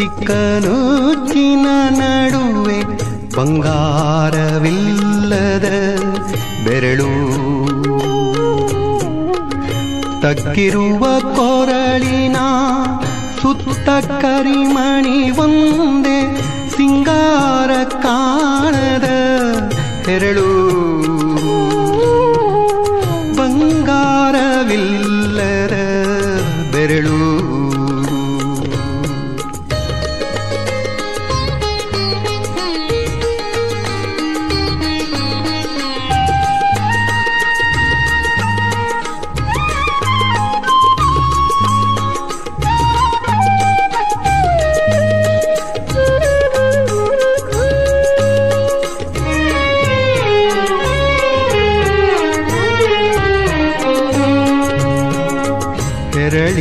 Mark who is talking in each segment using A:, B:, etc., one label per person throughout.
A: ಚಿಕ್ಕನುಚ್ಚಿನ ನಡುವೆ ಬಂಗಾರವಿಲ್ಲದ ಬೆರಳು. ತಕ್ಕಿರುವ ಕೊರಳಿನ ಸುತ್ತ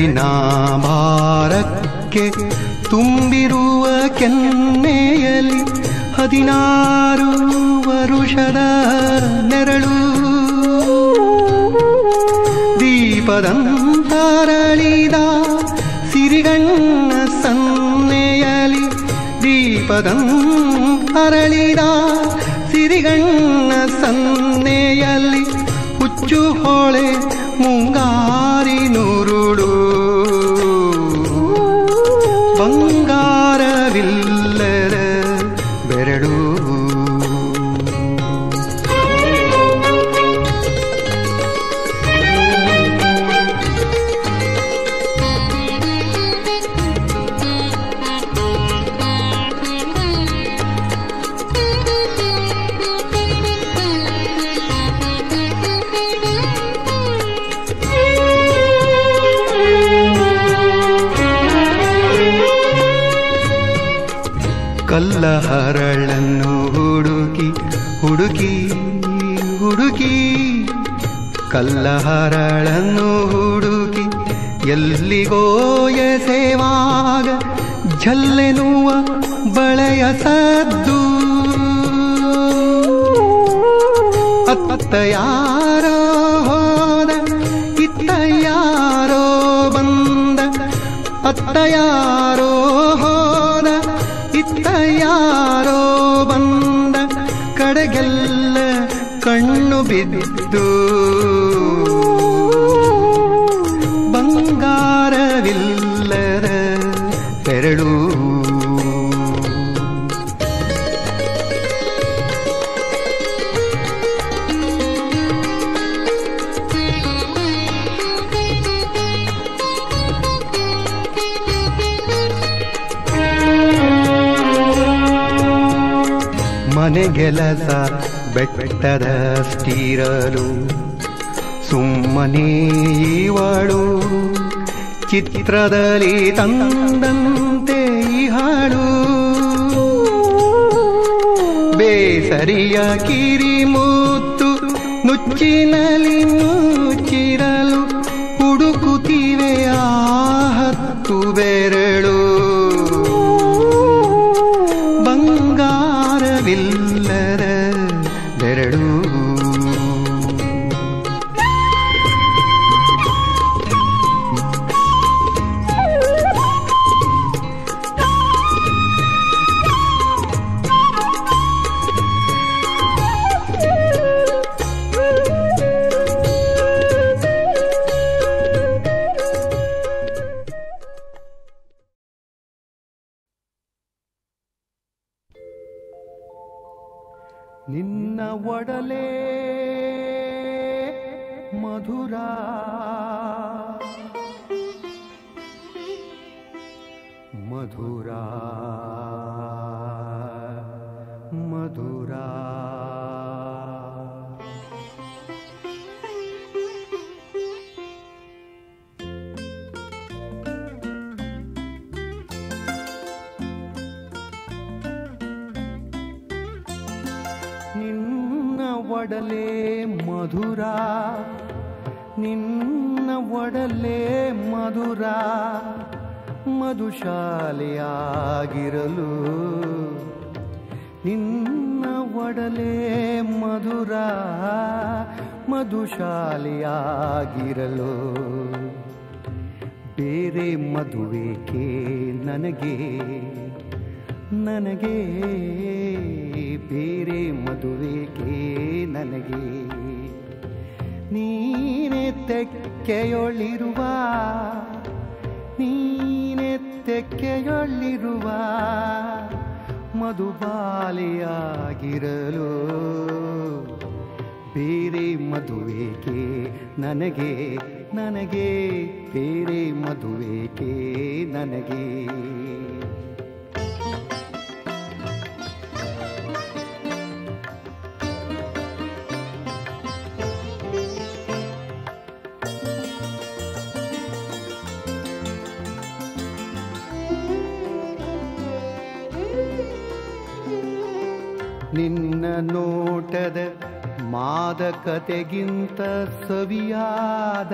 A: ಭಾರಕ್ಕೆ ತುಂಬಿರುವ ಕೆನ್ನೆಯಲ್ಲಿ ಹದಿನಾರು ವರುಷದ ನೆರಳು. ದೀಪದಂತರಳಿದ ಸಿರಿಗಣ್ಣ ಸನ್ನೆಯಲಿ ದೀಪದಂ ಅರಳಿದ ಸಿರಿಗಣ್ಣ ಸನ್ನೆಯಲ್ಲಿ ಹುಚ್ಚು ಹೊಳೆ ಮುಂಗಾರಿ ಕಲ್ಲ ಹರಳನ್ನು ಹುಡುಕಿ ಹುಡುಕಿ ಹುಡುಕಿ, ಕಲ್ಲ ಹರಳನ್ನು ಹುಡುಕಿ, ಎಲ್ಲಿಗೋ ಎಸೆವಾಗ ಝಲ್ಲೆನುವ ಬಳೆಯ ಸದ್ದು. ಅತ್ತ ಯಾರೋ ಹೋದ ಇತ್ತ ಯಾರೋ ಬಂದ ಅತ್ತ ಬಿದ್ದು ಬಂಗಾರವಿಲ್ಲದ ಬೆರಳು ಮನೆಗೆಲಸ ಬೆಟ್ಟದಷ್ಟಿರಲು ಸುಮ್ಮನೆ ಇವಳು ಚಿತ್ರದಲ್ಲಿ ತಂದಂತೆ ಇಹಳು. ಬೇಸರಿಯ ಕಿರಿ ಕಿರಿಮೂತ್ತು ನುಚ್ಚಿನಲ್ಲಿ ಮಧುಶಾಲೆಯಾಗಿರಲು. ಬೇರೆ ಮದುವೆಕೆ ನನಗೆ? ನನಗೆ ಬೇರೆ ಮದುವೆಗೆ ನನಗೆ? ನೀನೆ ತೆಕ್ಕೆಯೊಳಿರುವ ನೀನೆ ತೆಕ್ಕೆಯೊಳ್ಳಿರುವ ಮಧುಬಾಲೆಯಾಗಿರಲು. ಬೇರೆ ಮದುವೆಗೆ ನನಗೆ ನನಗೆ ಬೇರೆ ಮದುವೆಗೆ ನನಗೆ. ನಿನ್ನ ನೋಟದ ಮಾದಕತೆಗಿಂತ ಸವಿಯಾದ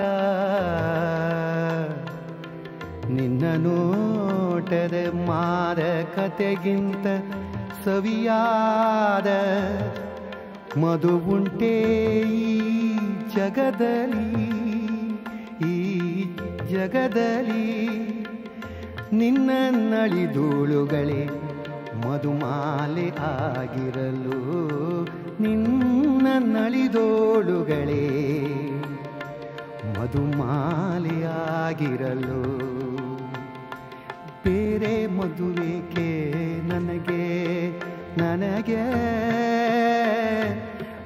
A: ನಿನ್ನ ನೋಟದ ಮಾದಕತೆಗಿಂತ ಸವಿಯಾದ ಮಧು ಉಂಟೇ ಈ ಜಗದಲ್ಲಿ ಈ ಜಗದಲ್ಲಿ. ನಿನ್ನ ನಳಿದೂಳುಗಳೇ ಮಧುಮಾಲೆ ಆಗಿರಲು ನಿನ್ನ ನಳಿದೋಳುಗಳೇ ಮಧುಮಾಲೆಯಾಗಿರಲು. ಬೇರೆ ಮದುವೆಗೆ ನನಗೆ ನನಗೆ?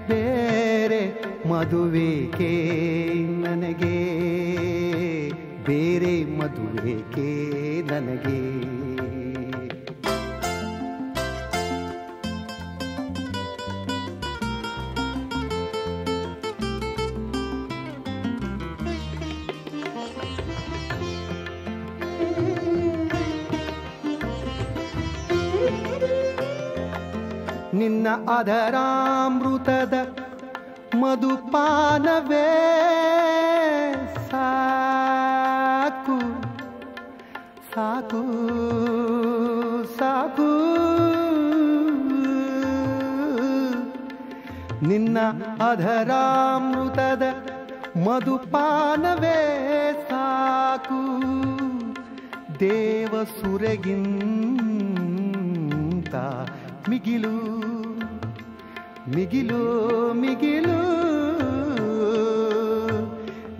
A: ಬೇರೆ ಮದುವೆಗೆ ನನಗೆ? ಬೇರೆ ಮದುವೆಗೆ ನನಗೆ? ನಿನ್ನ ಅದರಾಮೃತದ ಮಧುಪಾನವೇ ಸಾಕು ಸಾಕು ಸಾಕು. ನಿನ್ನ ಅಧರಾಮೃತದ ಮಧುಪಾನವೇ ಸಾಕು ದೇವ ಸುರಗಿಂತ ಮಿಗಿಲು ಮಿಗಿಲು ಮಿಗಿಲು.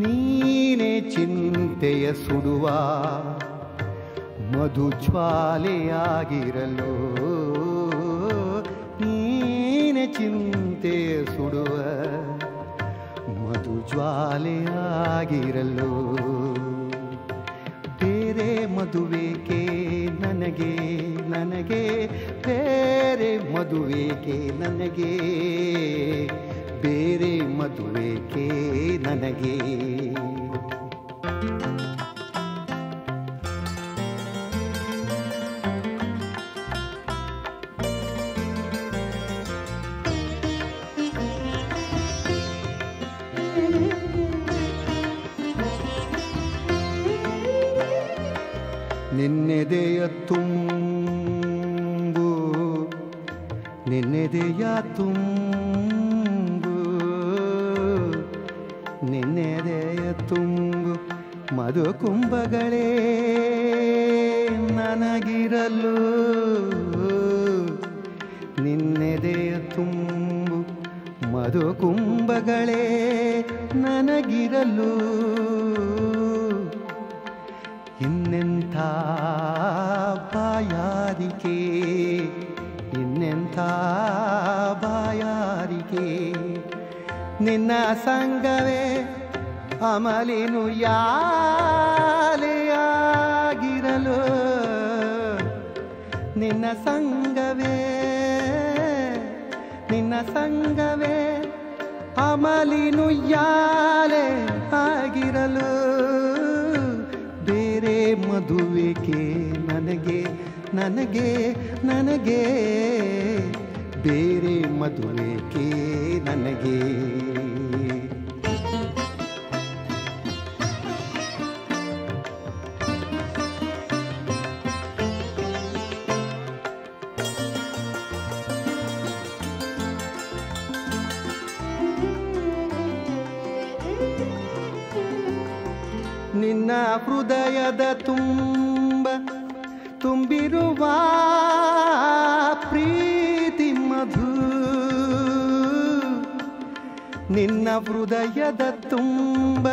A: ನೀನೆ ಚಿಂತೆಯ ಸುಡುವ ಮಧು ಜ್ವಾಲೆಯಾಗಿರಲು ನೀನೆ ಚಿಂತೆಯ ಸುಡುವ ಮಧು ಜ್ವಾಲೆಯಾಗಿರಲು ಬೇರೆ ಮದುವೆಗೆ ನನಗೆ ನನಗೆ ಬೇರೆ ಮದುವೆಗೆ ನನಗೆ ಬೇರೆ ಮದುವೆಗೆ ನನಗೆ. ನಿನ್ನೆದೆಯ ತುಂಬು ನಿನ್ನೆದೆಯ ತುಂಬು ನಿನ್ನೆದೆಯ ತುಂಬು ಮಧು ಕುಂಭಗಳೇ ನನಗಿರಲು. ನಿನ್ನೆದೆಯ ತುಂಬು ಮಧು ಕುಂಭಗಳೇ ನನಗಿರಲು. ಇನ್ನೆಂಥ ಬಾಯಾರಿಕೆ ಇನ್ನೆಂಥ ಬಾಯಾರಿಕೆ. ನಿನ್ನ ಸಂಗವೇ ಅಮಲಿನು ಯಾಲೆಯಾಗಿರಲು. ನಿನ್ನ ಸಂಗವೇ ನಿನ್ನ ಸಂಗವೇ ಅಮಲಿನು ಯಾಲೆ ಆಗಿರಲು ಬೇರೆ ಮದುವೆಗೆ ನನಗೆ ನನಗೆ ನನಗೆ ಬೇರೆ ಮದುವೆಗೆ ನನಗೆ?
B: ನಿನ್ನ ಹೃದಯದ ತುಂಬ ತುಂಬಿರುವ ಪ್ರೀತಿ ಮಧು. ನಿನ್ನ ಹೃದಯದ ತುಂಬ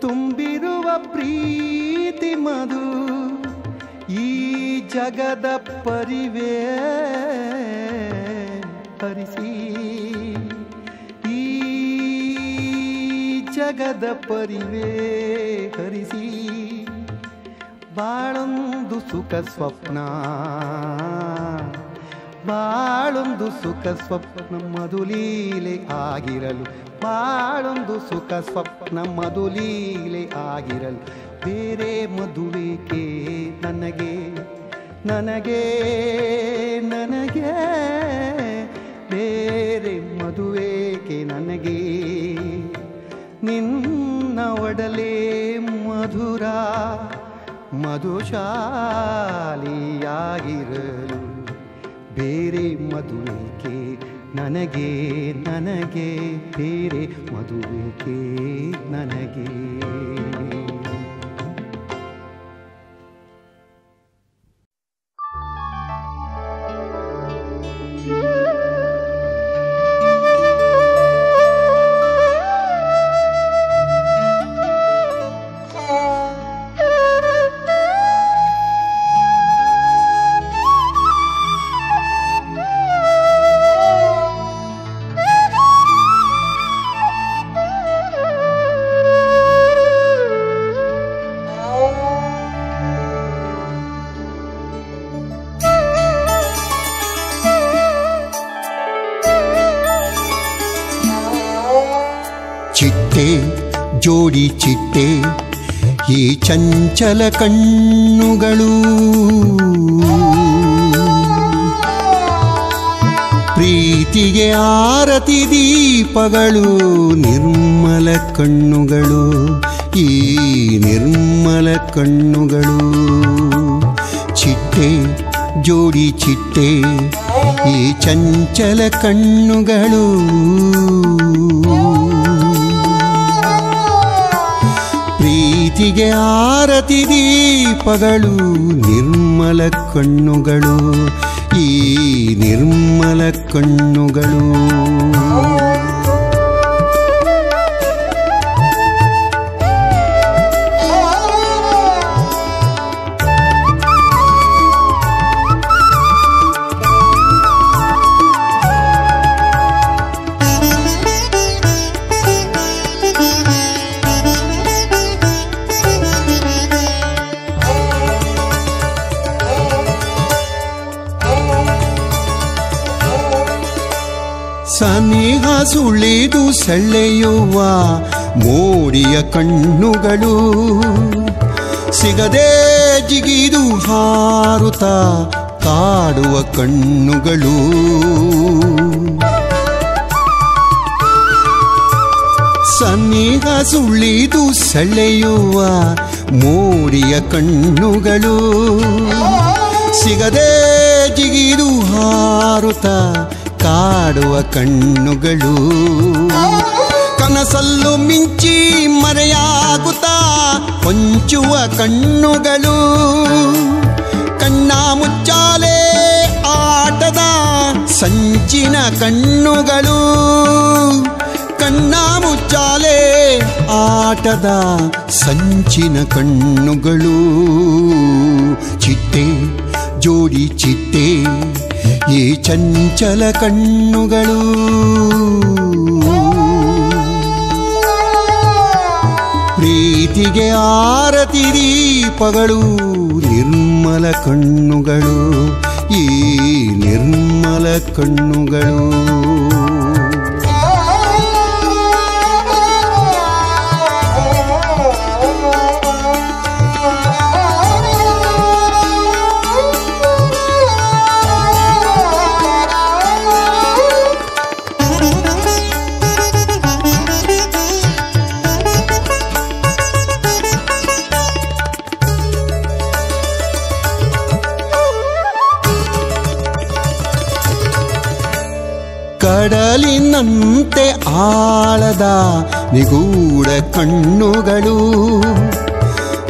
B: ತುಂಬಿರುವ ಪ್ರೀತಿ ಮಧು. ಈ ಜಗದ ಪರಿವೇ ಪರಿಸಿ ಈ ಜಗದ ಪರಿವೇ ಹರಿಸಿ. ಬಾಳೊಂದು ಸುಖ ಸ್ವಪ್ನ. ಬಾಳೊಂದು ಸುಖ ಸ್ವಪ್ನ ಮಧುಲೀಲೆ ಆಗಿರಲು. ಬಾಳೊಂದು ಸುಖ ಸ್ವಪ್ನ ಮಧುಲೀಲೆ ಆಗಿರಲು. ಬೇರೆ ಮದುವೆಗೆ ನನಗೆ? ನನಗೆ ನನಗೆ. ಬೇರೆ ಮದುವೆಗೆ ನನಗೆ? ನಿನ್ನ ಒಡಲೆ ಮಧುರ. ಮಧುಶಾಲಿಯಾಗಿರಲು. ಬೇರೆ ಮದುವೆಗೆ ನನಗೆ ನನಗೆ ಬೇರೆ ಮದುವೆಗೆ ನನಗೆ.
A: ಜೋಡಿ ಚಿಟ್ಟೆ, ಈ ಚಂಚಲ ಕಣ್ಣುಗಳು. ಪ್ರೀತಿಗೆ ಆರತಿ ದೀಪಗಳು, ನಿರ್ಮಲ ಕಣ್ಣುಗಳು, ಈ ನಿರ್ಮಲ ಕಣ್ಣುಗಳು. ಚಿಟ್ಟೆ, ಜೋಡಿ ಚಿಟ್ಟೆ, ಈ ಚಂಚಲ ಕಣ್ಣುಗಳು. ಪ್ರೀತಿಗೆ ಆರತಿ ದೀಪಗಳು ನಿರ್ಮಲ ಕಣ್ಣುಗಳು ಈ ನಿರ್ಮಲ ಕಣ್ಣುಗಳು. ಸನಿಹ ಸುಳಿದು ಸೆಳೆಯುವ ಮೋರಿಯ ಕಣ್ಣುಗಳು. ಸಿಗದೆ ಜಿಗಿದು ಹಾರುತ ಕಾಡುವ ಕಣ್ಣುಗಳು. ಸನ್ನಿಹ ಸುಳಿದು ಸೆಳೆಯುವ ಮೋರಿಯ ಕಣ್ಣುಗಳು. ಸಿಗದೆ ಜಿಗಿದು ಹಾರುತ್ತ ಕಾಡುವ ಕಣ್ಣುಗಳು. ಕನಸಲ್ಲು ಮಿಂಚಿ ಮರೆಯಾಗುತ್ತಾ ಹೊಂಚುವ ಕಣ್ಣುಗಳು. ಕಣ್ಣ ಮುಚ್ಚಾಲೆ ಆಟದ ಸಂಚಿನ ಕಣ್ಣುಗಳು. ಕಣ್ಣ ಮುಚ್ಚಾಲೆ ಆಟದ ಸಂಚಿನ ಕಣ್ಣುಗಳು. ಚಿಟ್ಟೆ, ಜೋಡಿ ಚಿಟ್ಟೆ. ಈ ಚಂಚಲ ಕಣ್ಣುಗಳು. ಪ್ರೀತಿಗೆ ಆರತಿ ದೀಪಗಳು ನಿರ್ಮಲ ಕಣ್ಣುಗಳು ಈ ನಿರ್ಮಲ ಕಣ್ಣುಗಳು. ಕಡಲಿನಂತೆ ಆಳದ ನಿಗೂಢ ಕಣ್ಣುಗಳು.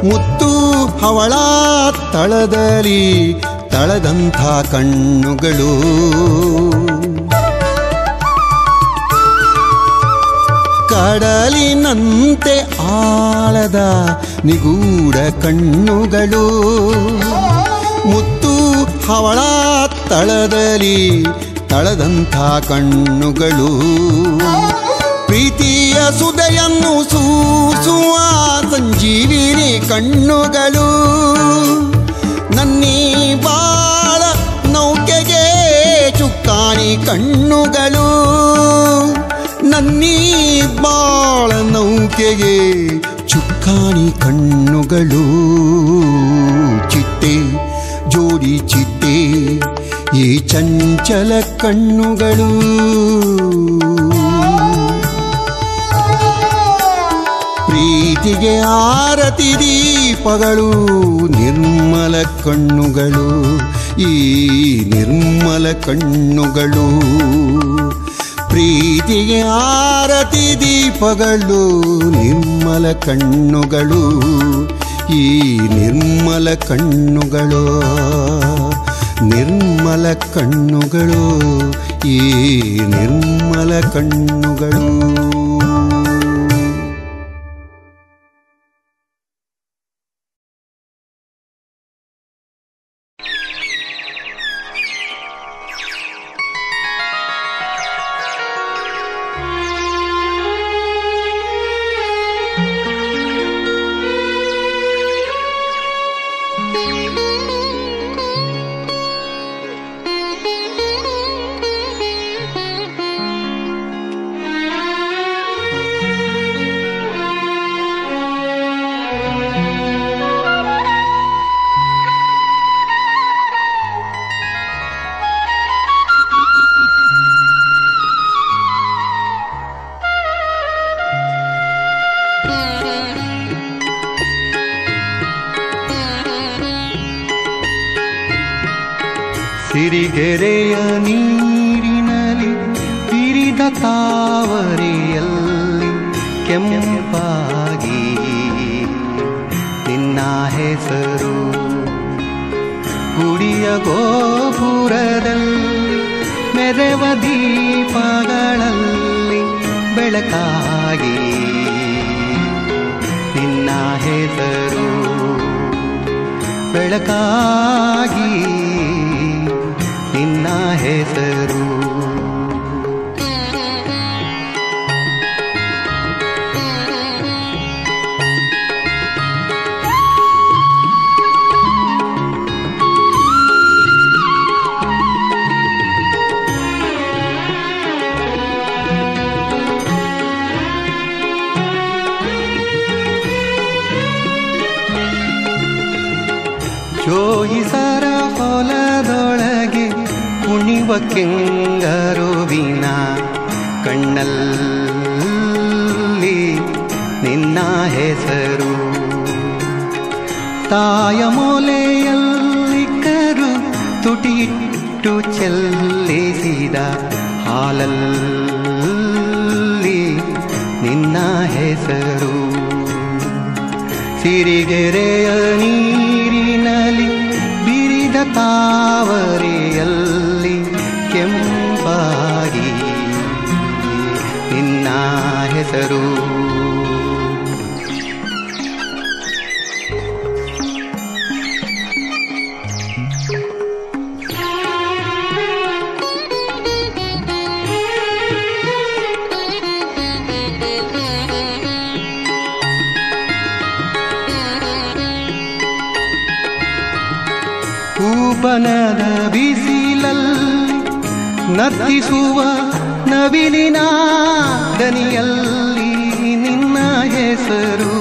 C: ಮುತ್ತು ಹವಳ ತಳದಲ್ಲಿ ತಳದಂಥ ಕಣ್ಣುಗಳು. ಕಡಲಿನಂತೆ ಆಳದ ನಿಗೂಢ ಕಣ್ಣುಗಳು. ಮುತ್ತು ಹವಳ ತಳದಲ್ಲಿ ತಳದಂಥ ಕಣ್ಣುಗಳು. ಪ್ರೀತಿಯ ಸುದೆಯನ್ನು ಸೂಸುವ ಸಂಜೀವಿನಿ ಕಣ್ಣುಗಳು. ನನ್ನಿ ಬಾಳ ನೌಕೆಗೆ ಚುಕ್ಕಾಣಿ ಕಣ್ಣುಗಳು. ನನ್ನೀ ಬಾಳ ನೌಕೆಗೆ ಚುಕ್ಕಾಣಿ ಕಣ್ಣುಗಳು. ಚಂಚಲ ಕಣ್ಣುಗಳು. ಪ್ರೀತಿಗೆ ಆರತಿ ದೀಪಗಳು, ನಿರ್ಮಲ ಕಣ್ಣುಗಳು, ಈ ನಿರ್ಮಲ ಕಣ್ಣುಗಳು. ಪ್ರೀತಿಗೆ ಆರತಿ ದೀಪಗಳು, ನಿರ್ಮಲ ಕಣ್ಣುಗಳು, ಈ ನಿರ್ಮಲ ಕಣ್ಣುಗಳು. ನಿರ್ಮಲ ಕಣ್ಣುಗಳು ಈ ನಿರ್ಮಲ ಕಣ್ಣುಗಳು.
A: ಸಿರಿಗೆರೆಯ ನೀರಿನಲ್ಲಿ ತಿರಿದ ತಾವರೆಯಲ್ಲಿ ಕೆಂಪಾಗಿ ನಿನ್ನ ಹೆಸರು ಗುಡಿಯ ಗೋಪುರದಲ್ಲಿ ಮೆರೆವ ದೀಪಗಳಲ್ಲಿ ಬೆಳಕಾಗಿ ಹೆಸರು ಬೆಳಕಾಗಿ ನಿನ್ನ ಹೆಸರು ಕೆಂಗರುವಿನ ಕಣ್ಣಲ್ಲಿ ನಿನ್ನ ಹೆಸರು. ತಾಯ ಮೊಲೆಯಲ್ಲಿ ಕರು ತುಟಿಟ್ಟು ಚೆಲ್ಲಿಸಿದ ಹಾಲಲ್ಲಿ ನಿನ್ನ ಹೆಸರು. ಸಿರಿಗೆರೆಯ ನೀರಿನಲ್ಲಿ ಬಿರಿದ ತಾವರೆಯಲ್ಲಿ ಹೆಸರು ಬನದ ಬಿಸಿಲಲ್ಲಿ ನರ್ತಿಸುವ ನವಿಲಿನ ದನಿಯಲ್ಲಿ ನಿನ್ನ ಹೆಸರು.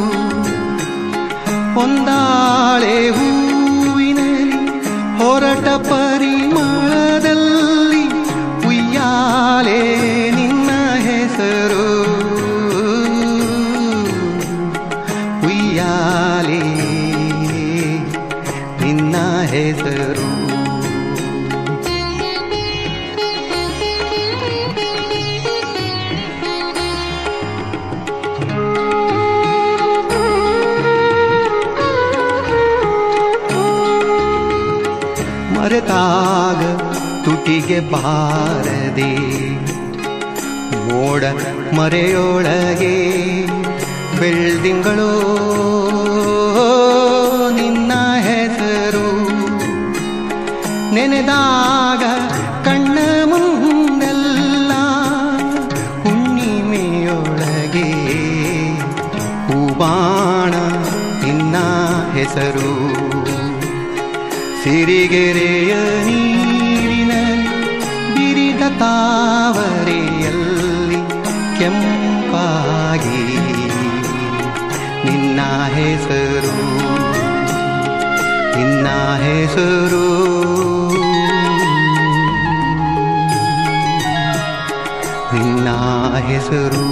A: ಒಂದಾಳೆ ಹೂವಿನಲ್ಲಿ ಹೊರಟ ಪರಿಮಳದಲ್ಲಿ ದೊರೆತಾಗ ತುಟಿಗೆ ಬಾರದೆ ಮೋಡ ಮರೆಯೊಳಗೆ ಬೆಳ್ದಿಂಗಳು ನಿನ್ನ ಹೆಸರು ನೆನೆದಾಗ ಕಣ್ಣ ಮುಂದೆಲ್ಲ ಹುಣ್ಣಿಮೆಯೊಳಗೆ ಹೂಬಾಣ ನಿನ್ನ ಹೆಸರು ಸಿರಿಗೆರೆಯ ನೀರಿನಲ್ಲಿ ಬಿರಿದ ತಾವರೆಯಲ್ಲಿ ಕೆಂಪಾಗಿ ನಿನ್ನ ಹೆಸರು ನಿನ್ನ ಹೆಸರು ನಿನ್ನ ಹೆಸರು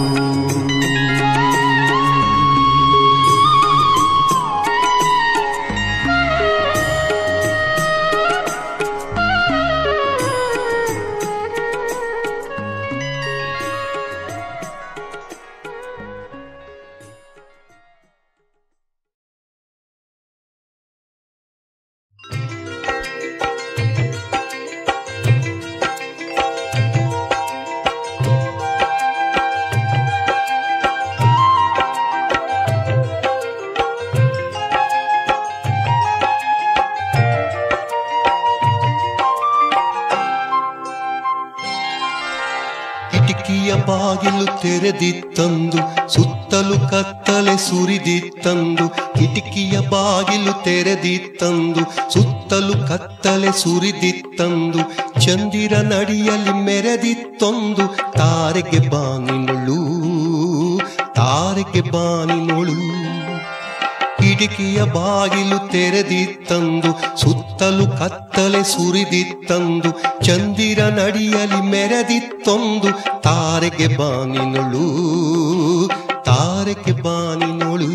C: ತೆರೆದಿತ್ತಂದು ಸುತ್ತಲು ಕತ್ತಲೆ ಸುರಿದಿತ್ತಂದು, ಕಿಟಕಿಯ ಬಾಗಿಲು ತೆರೆದಿತ್ತಂದು, ಸುತ್ತಲು ಕತ್ತಲೆ ಸುರಿದಿತ್ತಂದು, ಚಂದಿರ ನಡಿಯಲ್ಲಿ ಮೆರೆದಿತ್ತೊಂದು, ತಾರೆಗೆ ಬಾನಿನೊಳು ತಾರೆಗೆ ಬಾನಿನೊಳು. ಕಿಟಕಿಯ ಬಾಗಿಲು ತೆರೆದಿತ್ತಂದು ಸುತ್ತಲು ಕತ್ತಲೆ ಸುರಿದಿತ್ತಂದು ಚಂದಿರ ನಡಿಯಲಿ ಮೆರೆದಿತ್ತೊಂದು ತಾರೆಗೆ ಬಾನಿನೊಳು ತಾರೆಗೆ ಬಾನಿನೊಳು.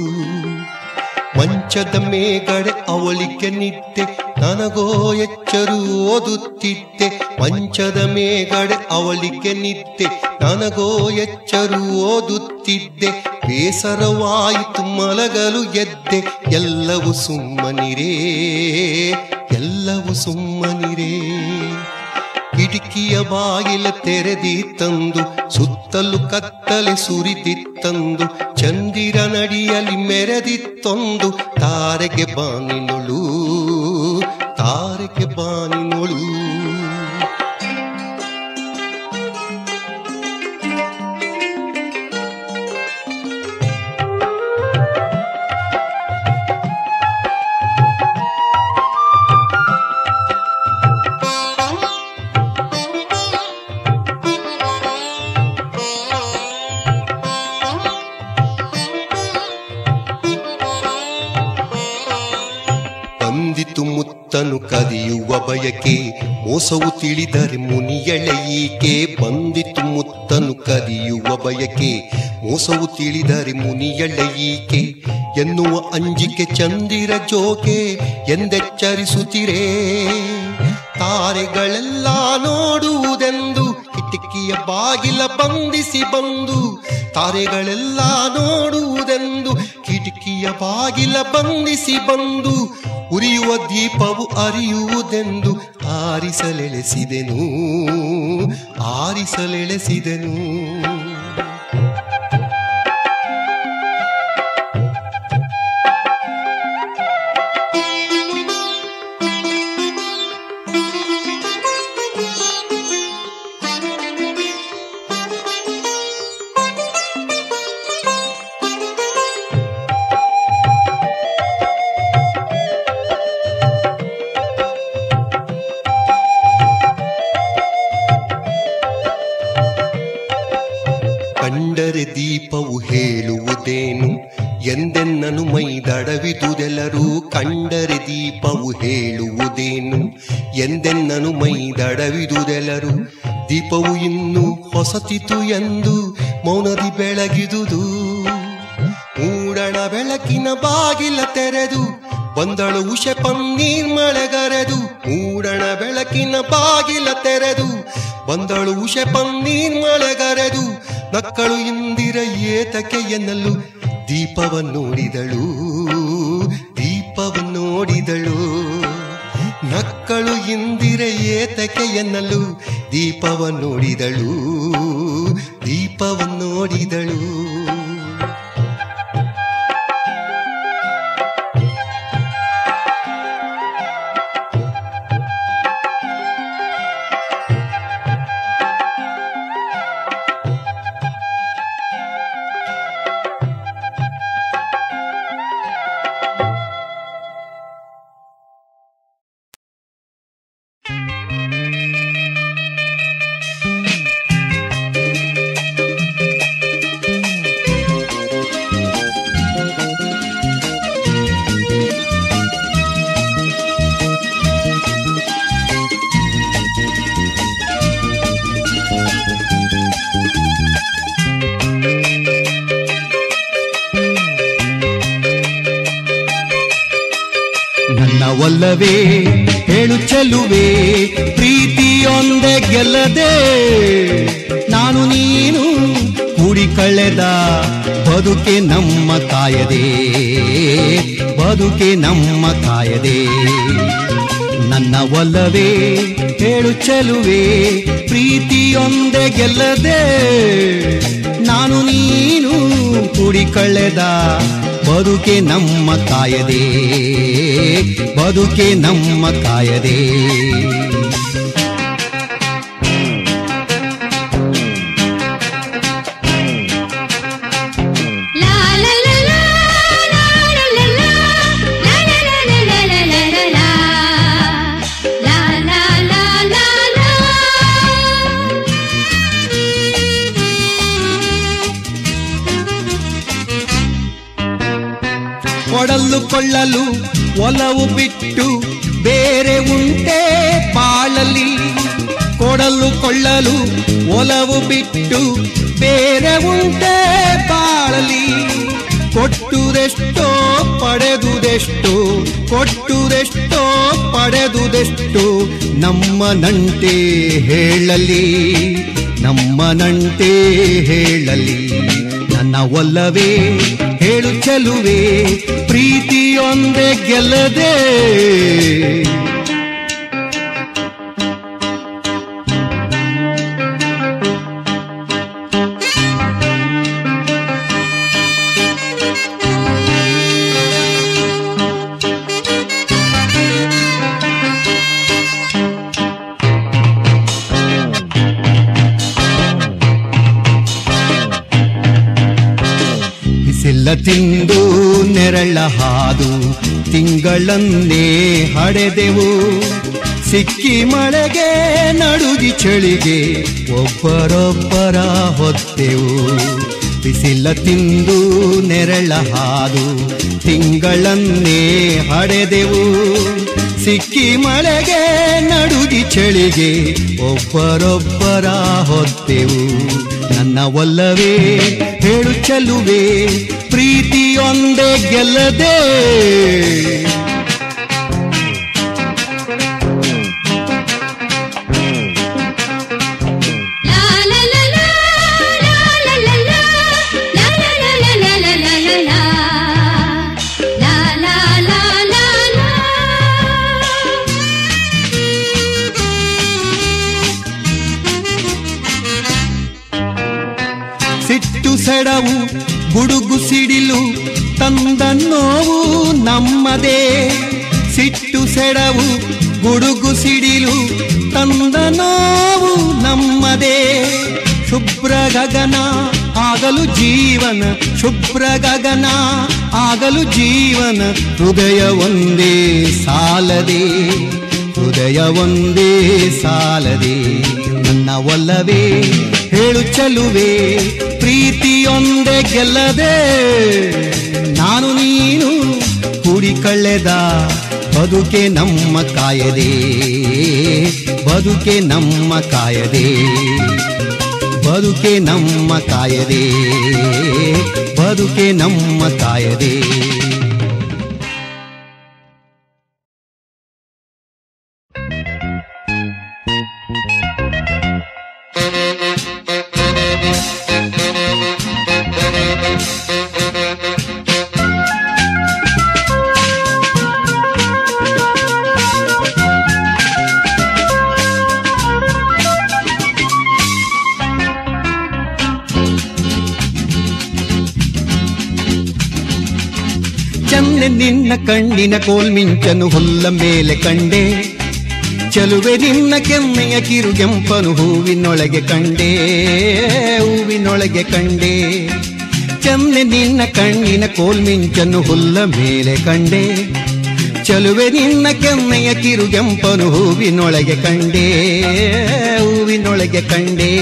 C: ಮಂಚದ ಮೇಗಡೆ ಅವಳಿಕೆ ನಿತ್ತೆ ನನಗೋ ಎಚ್ಚರು ಓದುತ್ತಿತ್ತೆ ಮಂಚದ ಮೇಗಡೆ ಅವಳಿಕೆ ನಿತ್ತೆ ನನಗೋ ಎಚ್ಚರು ಓದುತ್ತಿದ್ದೆ. ಬೇಸರವಾಯಿತು ಮಲಗಲು ಎದ್ದೆ, ಎಲ್ಲವೂ ಸುಮ್ಮನಿರೇ ಎಲ್ಲವೂ ಸುಮ್ಮನಿರೇ. ಕಿಟಕಿಯ ಬಾಗಿಲ ತೆರೆದಿತ್ತಂದು ಸುತ್ತಲು ಕತ್ತಲೆ ಸುರಿದಿತ್ತಂದು ಚಂದಿರ ನಡಿಯಲಿ ಮೆರೆದಿತ್ತೊಂದು ತಾರೆಗೆ ಬಾನಿನೊಳು ತಾರೆಗೆ ಬಾನಿನೊಳು. ಬಯಕೆ ಮೋಸವು ತಿಳಿದರೆ ಮುನಿಯಳೆ ಈಕೆ. ಬಂದಿತು ಮುತ್ತನು ಕದಿಯುವ ಬಯಕೆ ಮೋಸವು ತಿಳಿದರೆ ಮುನಿಯಳೆ ಈಕೆ. ಎನ್ನುವ ಅಂಜಿಕೆ ಚಂದಿರ ಜೋಕೆ ಎಂದೆಚ್ಚರಿಸುತ್ತಿರೇ. ತಾರೆಗಳೆಲ್ಲ ನೋಡುವುದೆಂದು ಕಿಟಕಿಯ ಬಾಗಿಲ ಬಂಧಿಸಿ ಬಂದು. ತಾರೆಗಳೆಲ್ಲ ನೋಡುವುದೆಂದು ಕಿಟಕಿಯ ಬಾಗಿಲ ಬಂಧಿಸಿ ಬಂದು. ಉರಿಯುವ ದೀಪವು ಅರಿಯುವುದೆಂದು ಆರಿಸಲೆಳೆಸಿದೆನು ಆರಿಸಲೆಳೆಸಿದೆನು. ಉಷೆ ಪನ್ನೀರ್ ಮಳೆಗರೆದು ನಕ್ಕಳು ಇಂದಿರ ಏತಕೆ ಎನ್ನಲು ದೀಪವನ್ನು ನೋಡಿದಳು
A: ಬದುಕೆ ನಮ್ಮ ಕಾಯದೆ ಬದುಕೆ ನಮ್ಮ ಕಾಯದೆ ನನ್ನ ಒಲ್ಲವೇ ಹೇಳು ಚೆಲುವೆ, ಪ್ರೀತಿಯೊಂದೆ ಗೆಲ್ಲದೆ ನಾನು ನೀನು ಕೂಡಿ ಕಳೆದ ಬದುಕೆ ನಮ್ಮ ಕಾಯದೆ ಬದುಕೆ ನಮ್ಮ ಕಾಯದೆ ಕೊಳ್ಳಲು ಒಲವು ಬಿಟ್ಟು ಬೇರೆ ಉಂಟೆ ಪಾಳಲಿ. ಕೊಡಲು ಕೊಳ್ಳಲು ಒಲವು ಬಿಟ್ಟು ಬೇರೆ ಉಂಟೆ ಬಾಳಲಿ ಕೊಟ್ಟುದೆಷ್ಟೋ ಪಡೆದುದೆಷ್ಟೋ ಕೊಟ್ಟುದೆಷ್ಟೋ ಪಡೆದುದೆಷ್ಟೋ ನಮ್ಮ ನಂಟೆ ಹೇಳಲಿ. ನಮ್ಮ ನಂಟೆ ಹೇಳಲಿ. ನನ್ನ ಒಲ್ಲವೇ ಹೇಳು ಚೆಲುವೆ ಪ್ರೀತಿಯೊಂದೆ ಗೆಲ್ಲದೆ ನೆರಳ ಹಾದು ತಿಂಗಳನ್ನೇ ಹಡೆದೆವು. ಸಿಕ್ಕಿ ಮಳೆಗೆ, ನಡುಗಿ ಚಳಿಗೆ ಒಬ್ಬರೊಬ್ಬರ ಹೊತ್ತೆವು. ಬಿಸಿಲ ತಿಂದು ನೆರಳ ಹಾದು ತಿಂಗಳನ್ನೇ ಹಡೆದೆವು. ಸಿಕ್ಕಿ ಮಳೆಗೆ, ನಡುಗಿ ಚಳಿಗೆ ಒಬ್ಬರೊಬ್ಬರ ಹೊತ್ತೆವು. ನನ್ನ ಒಲ್ಲವೇ, ಹೇಳು ಚೆಲುವೆ ಒಂದೇ ಗೆಲ್ಲದೆ ನಮ್ಮದೇ ಸಿಟ್ಟು ಸೆಡವು ಗುಡುಗು ಸಿಡಿಲು ತಂದ ನೋವು ನಮ್ಮದೇ ಶುಭ್ರ ಗಗನ ಆಗಲು ಜೀವನ ಶುಭ್ರ ಗಗನ ಆಗಲು ಜೀವನ ಹೃದಯ ಒಂದೇ ಸಾಲದೆ ಹೃದಯ ಒಂದೇ ಸಾಲದೆ ನನ್ನ ಒಲ್ಲವೇ ಹೇಳು ಚೆಲುವೆ ಪ್ರೀತಿಯೊಂದೆ ಗೆಲ್ಲದೆ ನಾನು ನೀನು ಕೂಡಿ ಕಳೆದ ಬದುಕೆ ನಮ್ಮ ಕಾಯದೆ ಬದುಕೆ ನಮ್ಮ ಕಾಯದೆ ಬದುಕೆ ನಮ್ಮ ಕಾಯದೆ ಬದುಕೆ ನಮ್ಮ ಕಾಯದೆ. ಕಣ್ಣಿನ ಕೋಲ್ಮಿಂಚನು ಹುಲ್ಲ ಮೇಲೆ ಕಂಡೆ. ಚಲುವೆ ನಿನ್ನ ಕೆಮ್ಮೆಯ ಕಿರುಗೆಂಪನು ಹೂವಿನೊಳಗೆ ಕಂಡೆ ಹೂವಿನೊಳಗೆ ಕಂಡೆ. ಚನ್ನೆ ನಿನ್ನ ಕಣ್ಣಿನ ಕೋಲ್ಮಿಂಚನು ಹುಲ್ಲ ಮೇಲೆ ಕಂಡೆ. ಚಲುವೆ ನಿನ್ನ ಕೆಮ್ಮೆಯ ಕಿರುಗೆಂಪನು ಹೂವಿನೊಳಗೆ ಕಂಡೆ ಹೂವಿನೊಳಗೆ ಕಂಡೆ.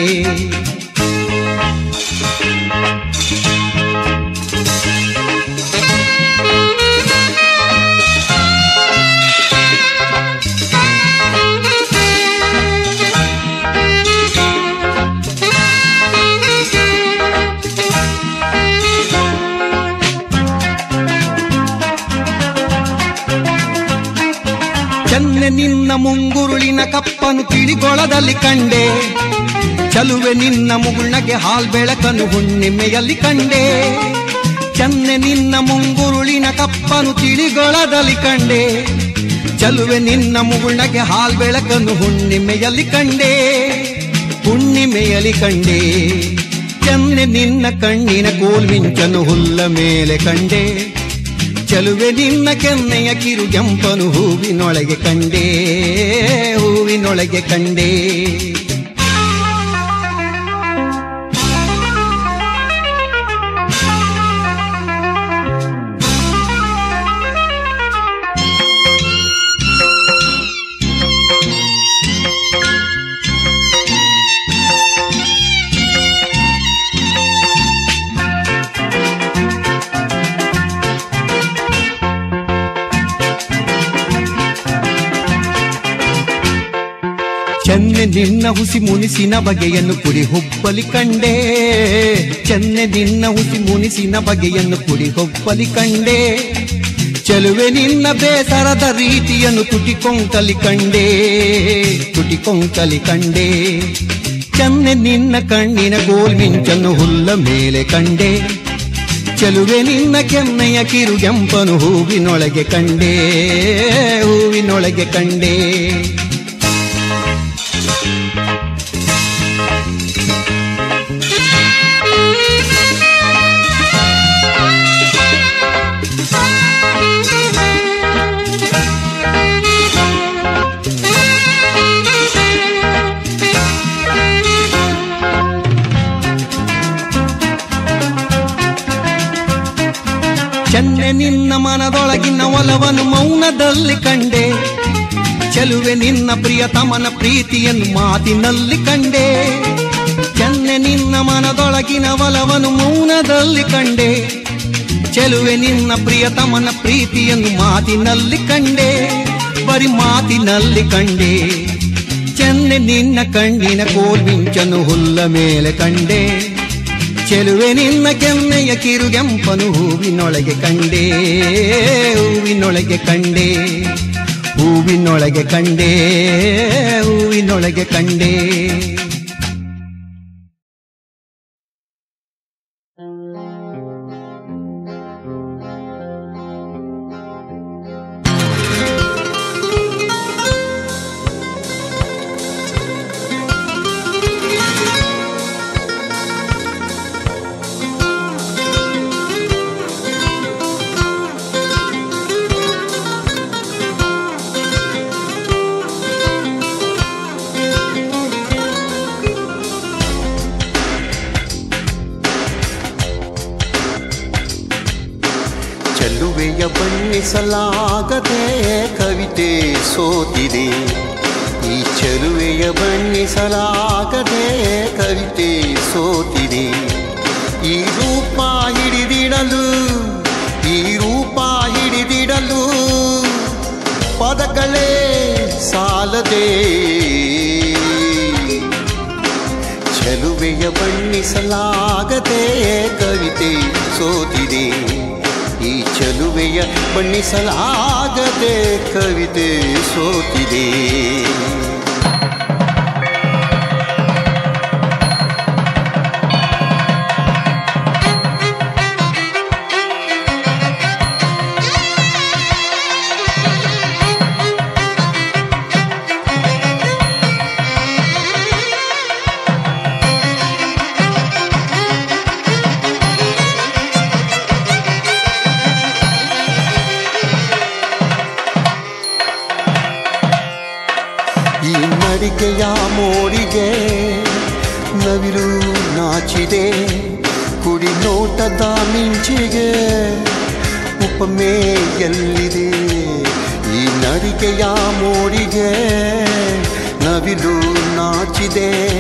A: ಮುಂಗುರುಳಿನ ಕಪ್ಪನು ತಿಳಿಗೊಳದಲ್ಲಿ ಕಂಡೆ. ಚಲುವೆ ನಿನ್ನ ಮುಗುಳ್ನಗೆ ಹಾಲ್ ಬೆಳಕನು ಹುಣ್ಣಿಮೆಯಲ್ಲಿ ಕಂಡೆ. ಚನ್ನೆ ನಿನ್ನ ಮುಂಗುರುಳಿನ ಕಪ್ಪನು ತಿಳಿಗೊಳದಲ್ಲಿ ಕಂಡೆ. ಚಲುವೆ ನಿನ್ನ ಮುಗುಳ್ನಗೆ ಹಾಲ್ ಬೆಳಕನು ಹುಣ್ಣಿಮೆಯಲ್ಲಿ ಕಂಡೆ. ಹುಣ್ಣಿಮೆಯಲ್ಲಿ ಕಂಡೆ. ಚನ್ನೆ ನಿನ್ನ ಕಣ್ಣಿನ ಕೋಲ್ಮಿಂಚನು ಹುಲ್ಲ ಮೇಲೆ ಕಂಡೆ. ಚಲುವೆ ನಿನ್ನ ಕೆನ್ನೆಯ ಕಿರುಗೆಂಪನು ಹೂವಿನೊಳಗೆ ಕಂಡೇ ಹೂವಿನೊಳಗೆ ಕಂಡೆ. ನಿನ್ನ ಹುಸಿ ಮುನಿಸಿನ ಬಗೆಯನ್ನು ಕುಡಿ ಹುಬ್ಬಲಿ ಕಂಡೆ. ಚೆನ್ನೆ ನಿನ್ನ ಹುಸಿ ಮುನಿಸಿನ ಬಗೆಯನ್ನು ಕುಡಿ ಹುಬ್ಬಲಿ ಕಂಡೆ. ಚೆಲುವೆ ನಿನ್ನ ಬೇಸರದ ರೀತಿಯನ್ನು ತುಟಿ ಕೊಂಕಲಿ ಕಂಡೆ. ತುಟಿ ಕೊಂಕಲಿ ಕಂಡೆ. ಚೆನ್ನೆ ನಿನ್ನ ಕಣ್ಣಿನ ಗೋಲ್ಮಿಂಚನ್ನು ಹುಲ್ಲ ಮೇಲೆ ಕಂಡೆ. ಚೆಲುವೆ ನಿನ್ನ ಕೆನ್ನೆಯ ಕಿರುಗೆಂಪನು ಹೂವಿನೊಳಗೆ ಕಂಡೆ. ಹೂವಿನೊಳಗೆ ಕಂಡೆ. ಚೆನ್ನೆ ನಿನ್ನ ಮನದೊಳಗಿನ ಒಲವನ್ನು ಮೌನದಲ್ಲಿ ಕಂಡೆ. ಚೆಲುವೆ ನಿನ್ನ ಪ್ರಿಯತಮನ ಪ್ರೀತಿಯನ್ನು ಮಾತಿನಲ್ಲಿ ಕಂಡೆ. ಚೆನ್ನೆ ನಿನ್ನ ಮನದೊಳಗಿನ ಒಲವನ್ನು ಮೌನದಲ್ಲಿ ಕಂಡೆ. ಚೆಲುವೆ ನಿನ್ನ ಪ್ರಿಯತಮನ ಪ್ರೀತಿಯನ್ನು ಮಾತಿನಲ್ಲಿ ಕಂಡೆ. ಬರಿ ಮಾತಿನಲ್ಲಿ ಕಂಡೆ. ಚೆನ್ನೆ ನಿನ್ನ ಕಣ್ಣಿನ ಕೋಲ್ಮಿಂಚನು ಹುಲ್ಲ ಮೇಲೆ ಕಂಡೆ. ಚೆಲುವೆ ನಿನ್ನ ಕೆನ್ನೆಯ ಕಿರುಗೆಂಪನು ಹೂವಿನೊಳಗೆ ಕಂಡೆ ಹೂವಿನೊಳಗೆ ಕಂಡೆ ಹೂವಿನೊಳಗೆ ಕಂಡೆ ಹೂವಿನೊಳಗೆ ಕಂಡೆ. ಉಪಮೆ ಎಲ್ಲಿದೆ? ಈ ನಡಿಗೆಯ ಮೋಡಿಗೆ ನವಿಲು ನಾಚಿದೆ.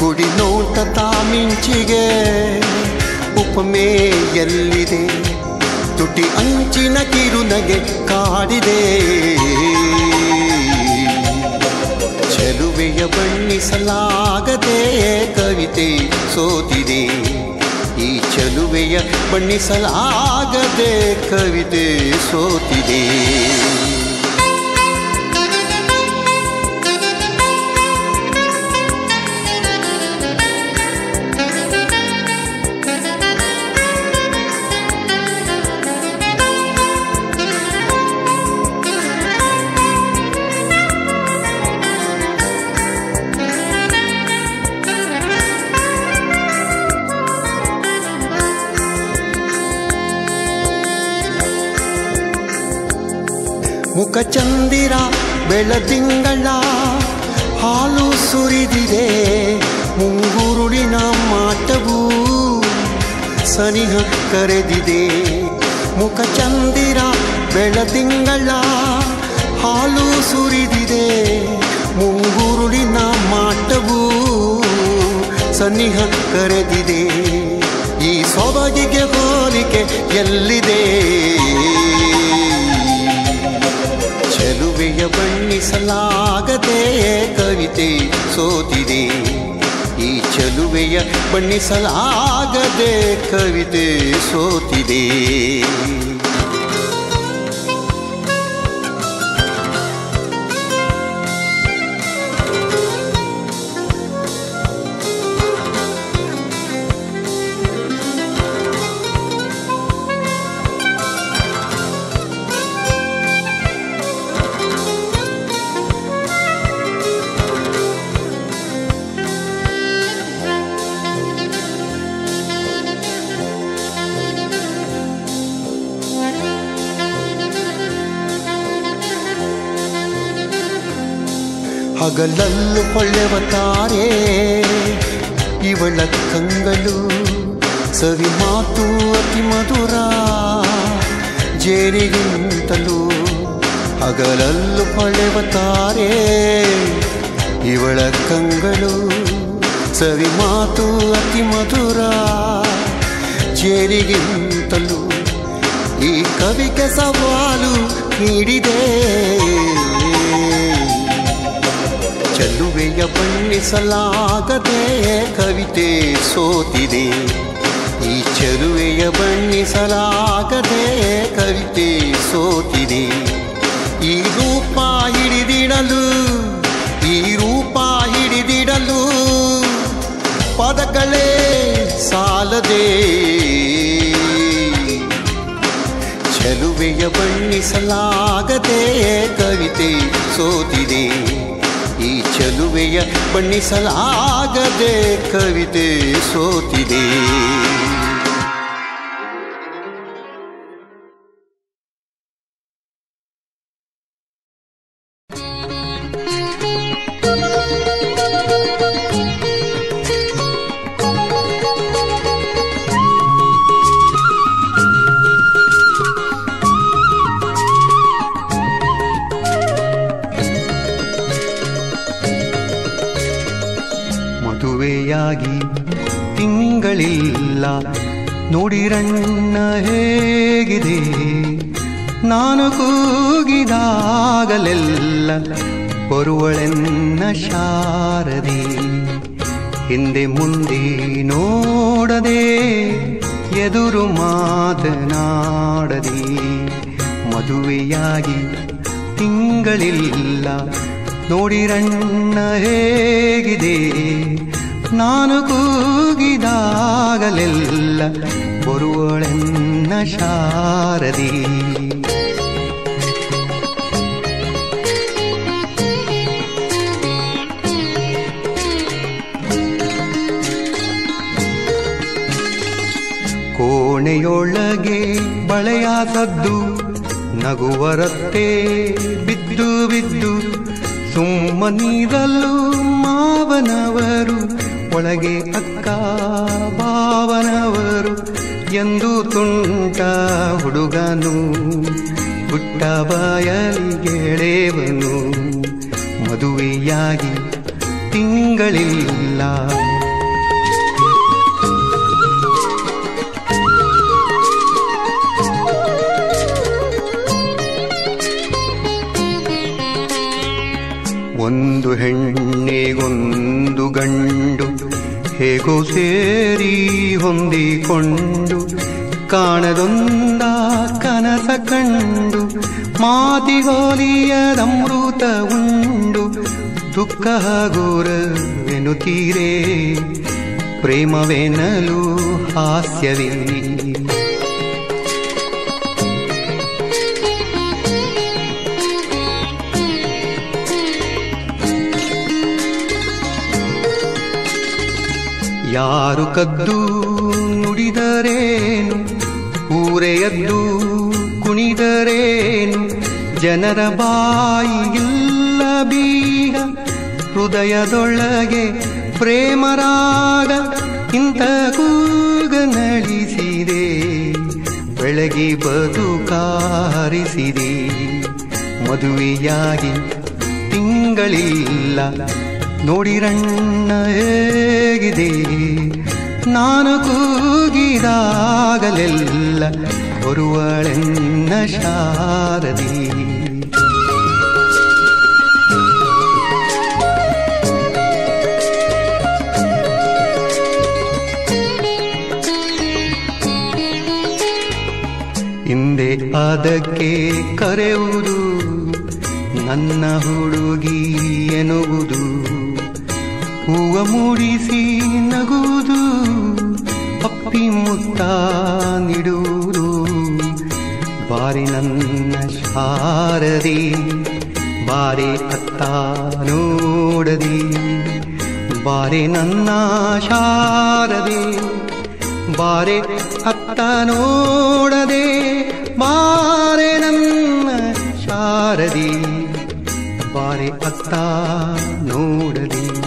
A: ಕುಡಿ ನೋಟ ಮಿಂಚಿಗೆ ಉಪಮೆ ಎಲ್ಲಿದೆ? ತುಟಿ ಅಂಚಿನ ಕಿರುನಗೆ ಕಾಡಿದೆ. ಚೆಲುವೆಯ ಬಣ್ಣಿಸಲಾಗದೆ ಕವಿತೆ ಸೋತಿದೆ. ಈ ಚಲುವೆಯ ಬಣ್ಣಿಸಲಾಗದೆ ಕವಿತೆ ಸೋತಿದೆ. ಮುಖ ಚಂದಿರ ಬೆಳದಿಂಗಳ ಹಾಲು ಸುರಿದಿದೆ. ಮುಂಗುರುಳಿನ ಮಾಟವು ಸನಿಹ ಕರೆದಿದೆ. ಮುಖ ಚಂದಿರ ಬೆಳದಿಂಗಳ ಹಾಲು ಸುರಿದಿದೆ. ಮುಂಗುರುಳಿನ ಮಾಟವು ಸನಿಹ ಕರೆದಿದೆ. ಈ ಸೊಬಗಿಗೆ ಹೋಲಿಕೆ ಎಲ್ಲಿದೆ? ಚೆಲುವೆಯ ಬಣ್ಣಿಸಲಾಗದೆ ಕವಿತೆ ಸೋತಿದೆ. ಈ ಚೆಲುವೆಯ ಬಣ್ಣಿಸಲಾಗದೆ ಕವಿತೆ ಸೋತಿದೆ. ಹಗಲಲ್ಲೂ ಹೊಳೆವ ತಾರೆ. ಇವಳ ಕಂಗಳು ಸವಿ ಮಾತು ಅತಿ ಮಧುರ. ಜೇರಿಗಿಂತಲೂ ಹಗಲಲ್ಲು ಹೊಳೆವ ತಾರೆ. ಇವಳ ಕಂಗಳು ಸವಿ ಮಾತು ಅತಿ ಮಧುರ. ಜೇರಿಗಿಂತಲೂ ಈ ಕವಿಗೆ ಸವಾಲು ನೀಡಿದೆ. ಚೆಲುವೆಯ ಬಣ್ಣಿಸಲಾಗದೆ ಕವಿತೆ ಸೋತಿದೆ. ಈ ಚೆಲುವೆಯ ಬಣ್ಣಿಸಲಾಗದೆ ಕವಿತೆ ಸೋತಿದೆ. ಈ ರೂಪ ಹಿಡಿದಿಡಲು, ಈ ರೂಪ ಹಿಡಿದಿಡಲು ಪದಗಳೇ ಸಾಲದೆ. ಚೆಲುವೆಯ ಬಣ್ಣಿಸಲಾಗದೆ ಕವಿತೆ ಸೋತಿದೆ. ಚೆಲುವೆಯ ಬಣ್ಣಿಸಲಾಗದೆ ಕವಿತೆ ಸೋತಿದೆ. ನೋಡಿರಣ್ಣ ಹೇಗಿದೆ? ನಾನು ಕೂಗಿದಾಗಲೆಲ್ಲ ಬರುವಳೆನ್ನ ಶಾರದಿ? ಹಿಂದೆ ಮುಂದೆ ನೋಡದೆ, ಎದುರು ಮಾತನಾಡದೆ, ಮದುವೆಯಾಗಿ ತಿಂಗಳಿಲ್ಲ. ನೋಡಿರಣ್ಣ ಹೇಗಿದೆ? ನಾನು ಕೂಗಿದಾಗಲೆಲ್ಲ ಬರುವಳೆನ್ನ ಶಾರದಿ. ಕೋಣೆಯೊಳಗೆ ಬಳೆಯಾದದ್ದು ನಗುವರತ್ತೆ ಬಿದ್ದು ಬಿದ್ದು ಸುಮ್ಮನಿರಲು ಮಾವನವರು ಒಳಗೆ ಅಕ್ಕ ಭಾವನವರು ಎಂದು ತುಂಟ ಹುಡುಗನು ಪುಟ್ಟ ಬಾಯಲಿಗೆಳೆವನು ಮದುವೆಯಾಗಿ ತಿಂಗಳಿಲ್ಲ. ಒಂದು ಹೆಣ್ಣೆಗೊಂದು ಗಂಡು ಹೇಗೋ ಸೇರಿ ಹೊಂದಿಕೊಂಡು ಕಾಣದೊಂದ ಕನಸ ಕಂಡು ಮಾತಿಗೋಲಿಯದಮೃತ ಉಂಡು ದುಃಖ ಗೋರವೆನುತ್ತೀರೇ ಪ್ರೇಮವೆನಲು ಹಾಸ್ಯವೇ ಯಾರು ಕದ್ದು ನುಡಿದರೇನು? ಊರೆಯದ್ದು ಕುಣಿದರೇನು? ಜನರ ಬಾಯಿಗಿಲ್ಲ ಬೀಗ. ಹೃದಯದೊಳಗೆ ಪ್ರೇಮರಾಗ ಇಂಥ ಕೂಗ ನಳಿಸಿದೆ. ಬೆಳಗಿ ಬದುಕಾರಿಸಿದೆ ಮದುವೆಯಾಗಿ ತಿಂಗಳಿಲ್ಲ. ನೋಡಿರಣ್ಣ ಹೇಗಿದೆ? ನಾನು ಕೂಗಿದಾಗಲೆಲ್ಲ ಬರುವಳೆನ್ನ ಶಾರದಿ. ಹಿಂದೆ ಅದಕ್ಕೆ ಕರೆಯುವುದು ನನ್ನ ಹುಡುಗಿ ಎನ್ನುವುದು. ಹೂವ ಮೂಡಿಸಿ ನಗುವುದು, ಅಪ್ಪಿ ಮುತ್ತ ನಿಡುವುದು. ಬಾರಿ ನನ್ನ ಶಾರದಿ, ಬಾರಿ ಅತ್ತ ನೋಡದಿ. ಬಾರಿ ನನ್ನ ಶಾರದಿ, ಬಾರೆ ಅತ್ತ ನೋಡದೆ. ಬಾರೆ ನನ್ನ ಶಾರದಿ, ಬಾರೆ ಅತ್ತ ನೋಡದೆ.